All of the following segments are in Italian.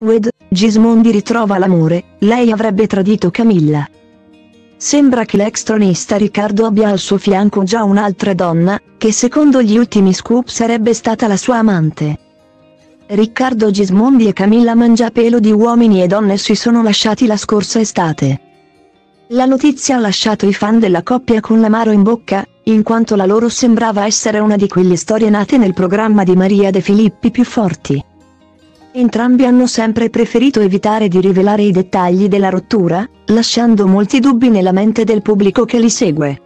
Wed, Gismondi ritrova l'amore, lei avrebbe tradito Camilla. Sembra che l'ex tronista Riccardo abbia al suo fianco già un'altra donna, che secondo gli ultimi scoop sarebbe stata la sua amante. Riccardo Gismondi e Camilla Mangiapelo di Uomini e Donne si sono lasciati la scorsa estate. La notizia ha lasciato i fan della coppia con l'amaro in bocca, in quanto la loro sembrava essere una di quelle storie nate nel programma di Maria De Filippi più forti. Entrambi hanno sempre preferito evitare di rivelare i dettagli della rottura, lasciando molti dubbi nella mente del pubblico che li segue.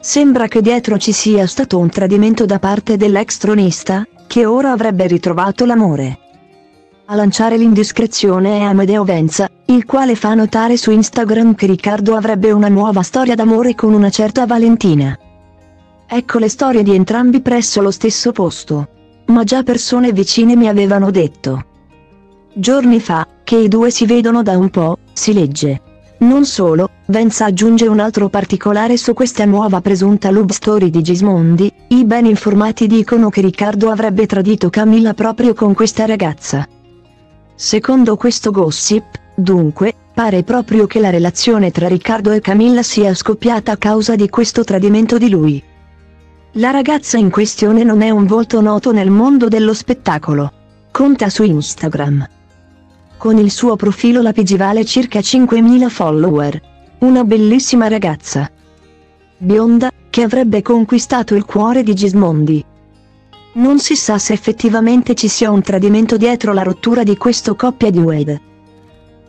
Sembra che dietro ci sia stato un tradimento da parte dell'ex tronista, che ora avrebbe ritrovato l'amore. A lanciare l'indiscrezione è Amedeo Venza, il quale fa notare su Instagram che Riccardo avrebbe una nuova storia d'amore con una certa Valentina. Ecco le storie di entrambi presso lo stesso posto ma già persone vicine mi avevano detto. Giorni fa, che i due si vedono da un po', si legge. Non solo, Vance aggiunge un altro particolare su questa nuova presunta love story di Gismondi, i ben informati dicono che Riccardo avrebbe tradito Camilla proprio con questa ragazza. Secondo questo gossip, dunque, pare proprio che la relazione tra Riccardo e Camilla sia scoppiata a causa di questo tradimento di lui. La ragazza in questione non è un volto noto nel mondo dello spettacolo. Conta su Instagram. Con il suo profilo la PG vale circa 5.000 follower. Una bellissima ragazza. Bionda, che avrebbe conquistato il cuore di Gismondi. Non si sa se effettivamente ci sia un tradimento dietro la rottura di questo coppia di Wade.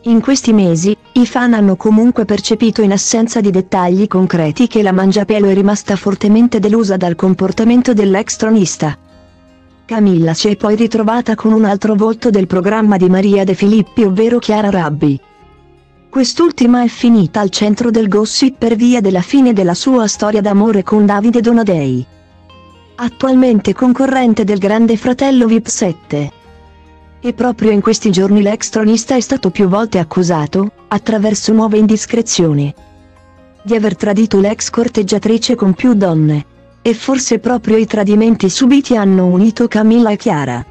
In questi mesi, i fan hanno comunque percepito in assenza di dettagli concreti che la Mangiapelo è rimasta fortemente delusa dal comportamento dell'ex tronista. Camilla si è poi ritrovata con un altro volto del programma di Maria De Filippi ovvero Chiara Rabbi. Quest'ultima è finita al centro del gossip per via della fine della sua storia d'amore con Davide Donadei. Attualmente concorrente del Grande Fratello VIP 7. E proprio in questi giorni l'ex tronista è stato più volte accusato, attraverso nuove indiscrezioni, di aver tradito l'ex corteggiatrice con più donne. E forse proprio i tradimenti subiti hanno unito Camilla e Chiara.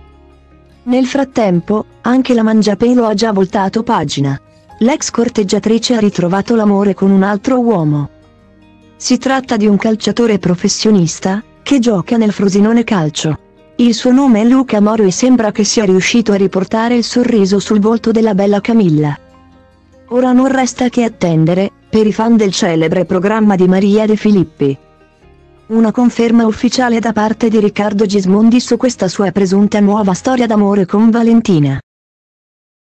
Nel frattempo, anche la Mangiapelo ha già voltato pagina. L'ex corteggiatrice ha ritrovato l'amore con un altro uomo. Si tratta di un calciatore professionista, che gioca nel Frosinone Calcio. Il suo nome è Luca Moro e sembra che sia riuscito a riportare il sorriso sul volto della bella Camilla. Ora non resta che attendere, per i fan del celebre programma di Maria De Filippi. Una conferma ufficiale da parte di Riccardo Gismondi su questa sua presunta nuova storia d'amore con Valentina.